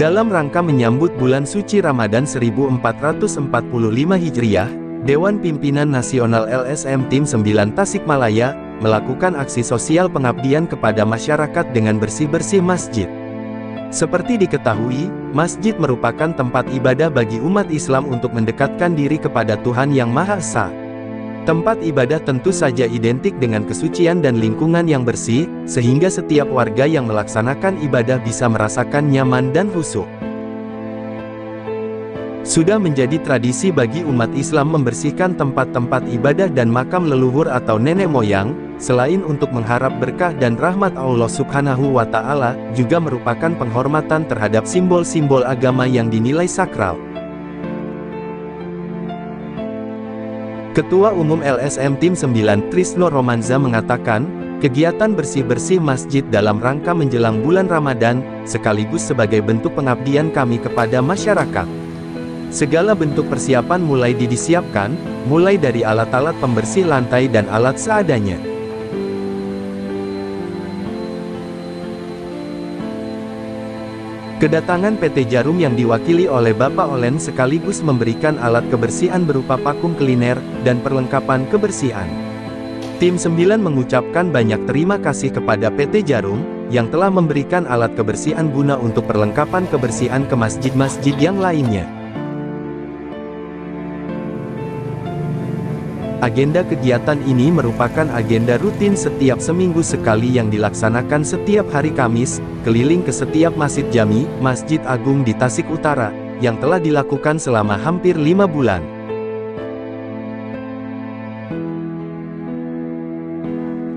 Dalam rangka menyambut bulan suci Ramadan 1445 Hijriah, Dewan Pimpinan Nasional LSM Tim 9 Tasikmalaya, melakukan aksi sosial pengabdian kepada masyarakat dengan bersih-bersih masjid. Seperti diketahui, masjid merupakan tempat ibadah bagi umat Islam untuk mendekatkan diri kepada Tuhan Yang Maha Esa. Tempat ibadah tentu saja identik dengan kesucian dan lingkungan yang bersih, sehingga setiap warga yang melaksanakan ibadah bisa merasakan nyaman dan khusyuk. Sudah menjadi tradisi bagi umat Islam membersihkan tempat-tempat ibadah dan makam leluhur atau nenek moyang, selain untuk mengharap berkah dan rahmat Allah Subhanahu wa Ta'ala, juga merupakan penghormatan terhadap simbol-simbol agama yang dinilai sakral. Ketua Umum LSM Tim 9 Trisno Romanza mengatakan, kegiatan bersih-bersih masjid dalam rangka menjelang bulan Ramadan, sekaligus sebagai bentuk pengabdian kami kepada masyarakat. Segala bentuk persiapan mulai disiapkan, mulai dari alat-alat pembersih lantai dan alat seadanya. Kedatangan PT Jarum yang diwakili oleh Bapak Olen sekaligus memberikan alat kebersihan berupa vakum cleaner, dan perlengkapan kebersihan. Tim 9 mengucapkan banyak terima kasih kepada PT Jarum, yang telah memberikan alat kebersihan guna untuk perlengkapan kebersihan ke masjid-masjid yang lainnya. Agenda kegiatan ini merupakan agenda rutin setiap seminggu sekali yang dilaksanakan setiap hari Kamis, keliling ke setiap masjid jami, Masjid Agung di Tasik Utara, yang telah dilakukan selama hampir lima bulan.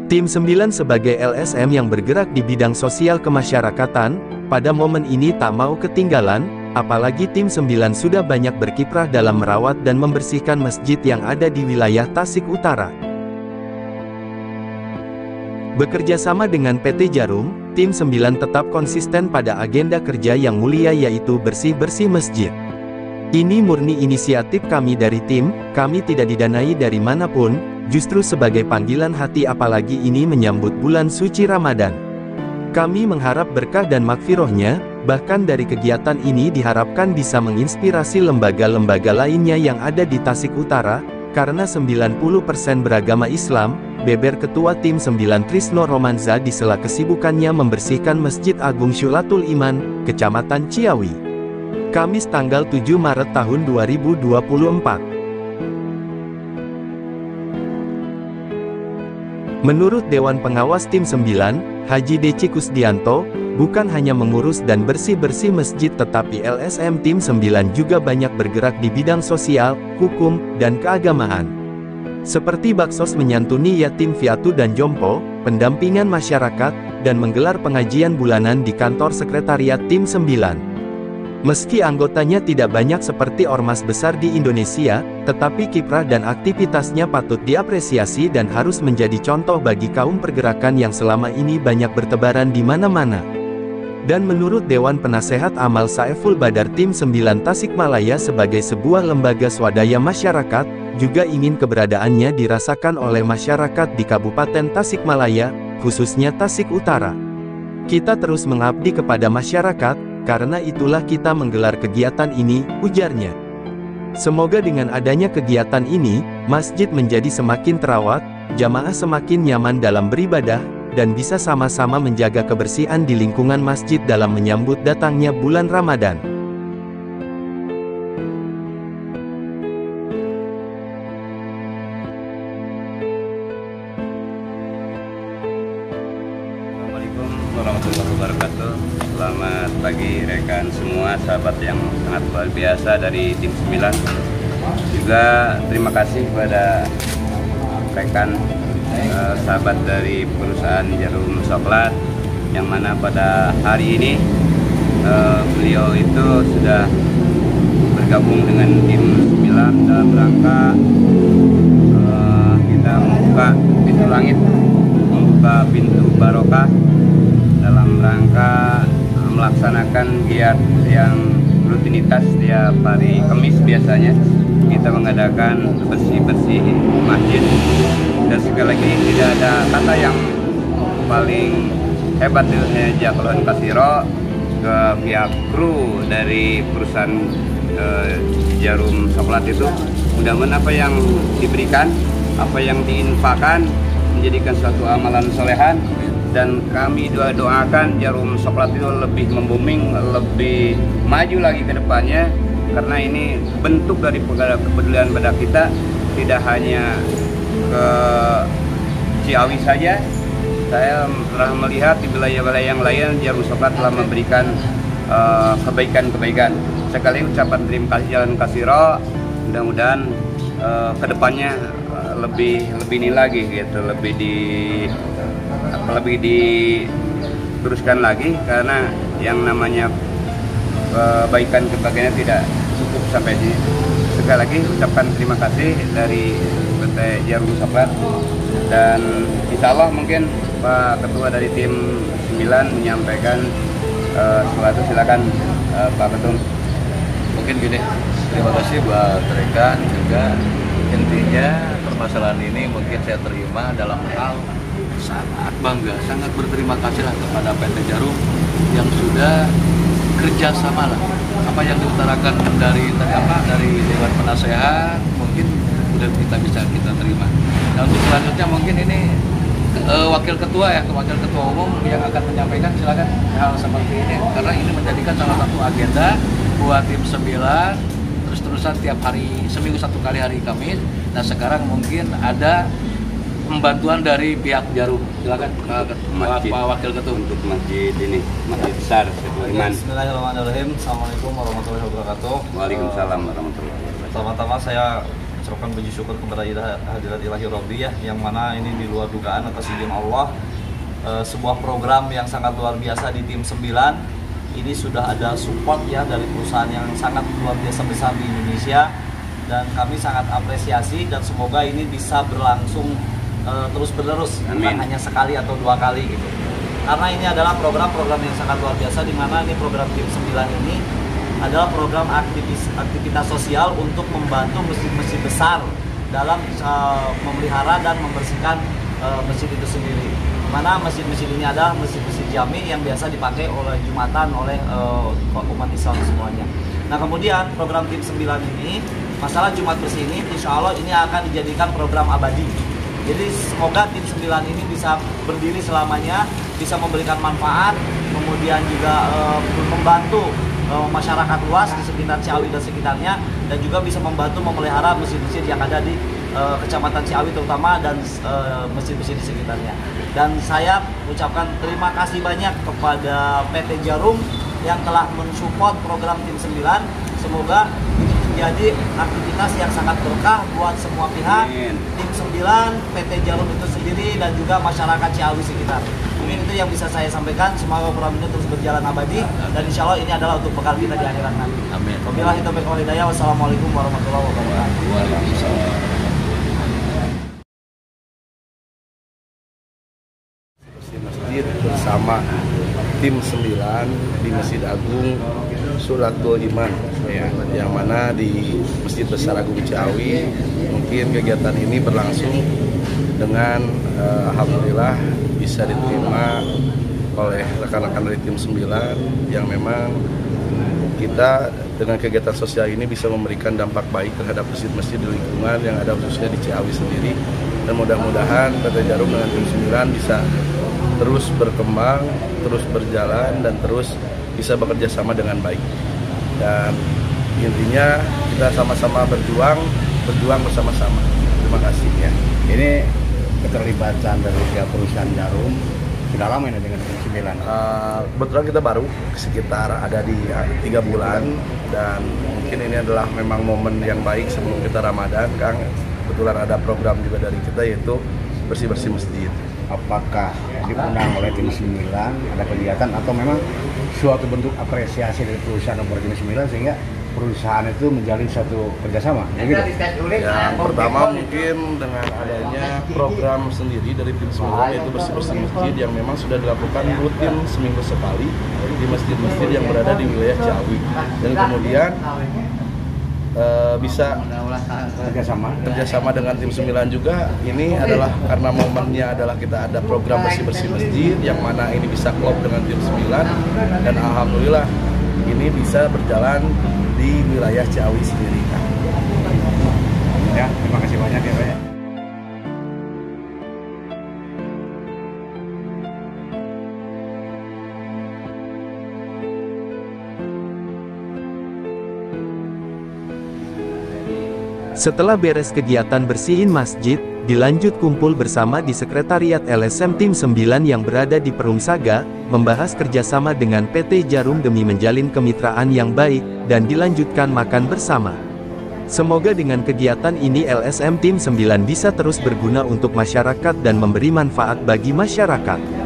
Tim 9 sebagai LSM yang bergerak di bidang sosial kemasyarakatan, pada momen ini tak mau ketinggalan, Apalagi tim 9 sudah banyak berkiprah dalam merawat dan membersihkan masjid yang ada di wilayah Tasik Utara. Bekerja sama dengan PT Jarum, tim 9 tetap konsisten pada agenda kerja yang mulia yaitu bersih-bersih masjid. Ini murni inisiatif kami dari tim, kami tidak didanai dari mana pun, justru sebagai panggilan hati apalagi ini menyambut bulan suci Ramadan. Kami mengharap berkah dan makfirohnya, Bahkan dari kegiatan ini diharapkan bisa menginspirasi lembaga-lembaga lainnya yang ada di Tasik Utara, karena 90% beragama Islam, beber Ketua Tim 9 Trisno Romanza di sela kesibukannya membersihkan Masjid Agung Syulatul Iman, Kecamatan Ciawi. Kamis tanggal 7 Maret tahun 2024. Menurut Dewan Pengawas Tim 9, Haji Deci Kusdianto, bukan hanya mengurus dan bersih-bersih masjid tetapi LSM Tim 9 juga banyak bergerak di bidang sosial, hukum, dan keagamaan. Seperti baksos menyantuni yatim piatu dan jompo, pendampingan masyarakat, dan menggelar pengajian bulanan di kantor sekretariat Tim 9. Meski anggotanya tidak banyak seperti ormas besar di Indonesia, tetapi kiprah dan aktivitasnya patut diapresiasi dan harus menjadi contoh bagi kaum pergerakan yang selama ini banyak bertebaran di mana-mana. Dan menurut Dewan Penasehat Amal Saiful Badar Tim 9 Tasikmalaya sebagai sebuah lembaga swadaya masyarakat, juga ingin keberadaannya dirasakan oleh masyarakat di Kabupaten Tasikmalaya, khususnya Tasik Utara. Kita terus mengabdi kepada masyarakat, karena itulah kita menggelar kegiatan ini, ujarnya. Semoga dengan adanya kegiatan ini, masjid menjadi semakin terawat, jamaah semakin nyaman dalam beribadah, dan bisa sama-sama menjaga kebersihan di lingkungan masjid dalam menyambut datangnya bulan Ramadan. Warahmatullahi wabarakatuh. Selamat pagi rekan semua sahabat yang sangat luar biasa dari tim 9 Juga terima kasih kepada rekan eh, sahabat dari perusahaan Jarum Coklat yang mana pada hari ini eh, beliau itu sudah bergabung dengan tim 9 dalam rangka eh, kita membuka pintu langit membuka pintu barokah rangka melaksanakan giat yang rutinitas tiap hari Kamis biasanya. Kita mengadakan bersih-bersih masjid. Dan sekali lagi tidak ada kata yang paling hebat itu Jaklon Kasiro ke pihak kru dari perusahaan uh, Jarum Coklat itu. Mudah-mudahan apa yang diberikan, apa yang diinfakan menjadikan suatu amalan solehan dan kami doa doakan Jarum Coklat itu lebih membuming, lebih maju lagi ke depannya. Karena ini bentuk dari kepedulian pada kita tidak hanya ke Ciawi saja. Saya telah melihat di wilayah-wilayah yang lain Jarum Coklat telah memberikan eh, kebaikan-kebaikan. Uh, sekali ucapan terima kasih jalan kasiro. Mudah-mudahan uh, ke depannya uh, lebih lebih ini lagi gitu lebih di lebih diteruskan lagi karena yang namanya kebaikan kebaikannya tidak cukup sampai di sekali lagi ucapkan terima kasih dari PT Jarum Coklat dan insya Allah mungkin Pak Ketua dari tim 9 menyampaikan uh, sesuatu. Silakan uh, Pak Ketum. Mungkin gini terima kasih buat rekan juga. Intinya permasalahan ini mungkin saya terima dalam hal sangat bangga sangat berterima kasih lah kepada PT Jarum yang sudah kerjasama lah. Apa yang diutarakan dari dari apa dari Dewan Penasehat mungkin udah kita bisa kita terima. Nah untuk selanjutnya mungkin ini uh, wakil ketua ya wakil ketua umum yang akan menyampaikan silakan hal seperti ini. Karena ini menjadikan salah satu agenda buat tim 9 terus-terusan tiap hari seminggu satu kali hari Kamis. Nah sekarang mungkin ada pembantuan dari pihak Jarum. Silakan Pak, Pak Wakil Ketua untuk masjid ini, masjid besar Iman. Bismillahirrahmanirrahim. Assalamualaikum warahmatullahi wabarakatuh. Waalaikumsalam warahmatullahi wabarakatuh. Pertama-tama saya ucapkan puji syukur kepada hadirat ilahi Rabbi ya, yang mana ini di luar dugaan atas izin Allah e, sebuah program yang sangat luar biasa di tim 9 ini sudah ada support ya dari perusahaan yang sangat luar biasa besar di Indonesia. Dan kami sangat apresiasi dan semoga ini bisa berlangsung uh, terus menerus bukan hanya sekali atau dua kali gitu. Karena ini adalah program-program yang sangat luar biasa di mana ini program tim 9 ini adalah program aktivitas, aktivitas sosial untuk membantu masjid-masjid besar dalam uh, memelihara dan membersihkan uh, masjid itu sendiri. Mana masjid-masjid ini adalah masjid-masjid jami yang biasa dipakai oleh jumatan oleh uh, umat Islam semuanya. Nah kemudian program tim 9 ini masalah Jumat bersih ini insya Allah ini akan dijadikan program abadi jadi semoga tim 9 ini bisa berdiri selamanya, bisa memberikan manfaat, kemudian juga e, membantu e, masyarakat luas di sekitar Ciawi dan sekitarnya, dan juga bisa membantu memelihara masjid-masjid yang ada di e, Kecamatan Ciawi terutama dan masjid-masjid di sekitarnya. Dan saya ucapkan terima kasih banyak kepada PT Jarum yang telah mensupport program tim 9. Semoga menjadi aktivitas yang sangat berkah buat semua pihak, Amin. tim 9, PT Jarum itu sendiri dan juga masyarakat Ciawi sekitar. Mungkin itu yang bisa saya sampaikan. Semoga program ini terus berjalan abadi dan insya Allah ini adalah untuk bekal kita di akhirat nanti. Amin. Wabillahi taufiq. Wassalamualaikum warahmatullahi wabarakatuh. Waalaikumsalam. Bersama tim 9 di Masjid Agung Suratul Iman. Ya, yang mana di Masjid Besar Agung Ciawi mungkin kegiatan ini berlangsung dengan uh, alhamdulillah bisa diterima oleh rekan-rekan dari tim 9 yang memang kita dengan kegiatan sosial ini bisa memberikan dampak baik terhadap masjid-masjid di lingkungan yang ada khususnya di Ciawi sendiri. Dan mudah-mudahan PT Jarum dengan tim 9 bisa terus berkembang, terus berjalan dan terus bisa bekerja sama dengan baik. Dan intinya kita sama-sama berjuang, berjuang bersama-sama. Terima kasih ya. Ini keterlibatan dari pihak perusahaan Jarum sudah lama ini dengan Tim 9? Uh, kebetulan kita baru sekitar ada di uh, tiga bulan dan mungkin ini adalah memang momen yang baik sebelum kita Ramadan, Kang. Kebetulan ada program juga dari kita yaitu bersih-bersih masjid. Apakah diundang oleh tim 9 ada kegiatan atau memang suatu bentuk apresiasi dari perusahaan nomor tim 9 sehingga perusahaan itu menjalin satu kerjasama? Gitu? yang pertama mungkin dengan adanya program sendiri dari tim semula yaitu bersih-bersih masjid yang memang sudah dilakukan rutin seminggu sekali di masjid-masjid yang berada di wilayah Ciawi. Dan kemudian eh, bisa kerjasama. kerjasama dengan tim 9 juga. Ini adalah karena momennya adalah kita ada program bersih-bersih masjid yang mana ini bisa klop dengan tim 9 dan alhamdulillah ini bisa berjalan di wilayah Ciawi sendiri. ya terima kasih banyak ya Pak. ya Setelah beres kegiatan bersihin masjid, dilanjut kumpul bersama di Sekretariat LSM Tim 9 yang berada di Perumsaga, membahas kerjasama dengan PT Jarum demi menjalin kemitraan yang baik, dan dilanjutkan makan bersama. Semoga dengan kegiatan ini LSM Tim 9 bisa terus berguna untuk masyarakat dan memberi manfaat bagi masyarakat.